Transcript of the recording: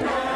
Amen.